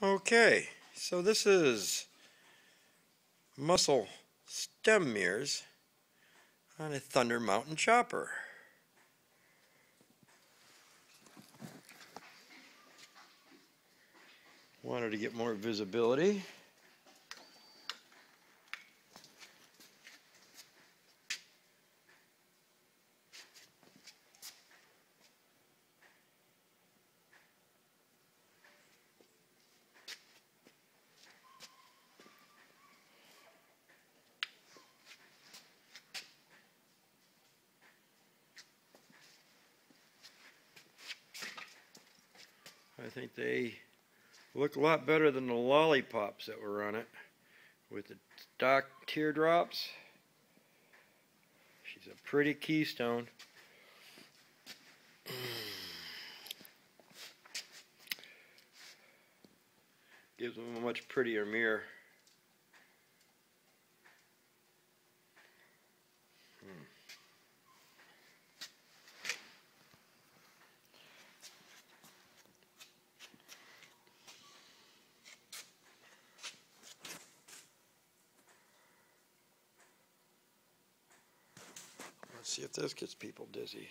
Okay, so this is muscle stem mirrors on a Thunder Mountain chopper. Wanted to get more visibility. I think they look a lot better than the lollipops that were on it with the stock teardrops. She's a pretty keystone. Gives them a much prettier mirror. See if this gets people dizzy.